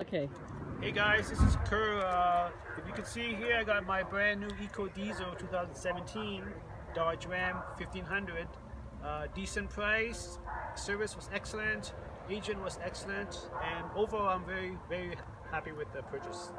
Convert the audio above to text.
Okay. Hey guys, this is Kir. Uh, if you can see here, I got my brand new Eco Diesel 2017 Dodge Ram 1500. Uh, decent price, service was excellent, agent was excellent, and overall I'm very, very happy with the purchase.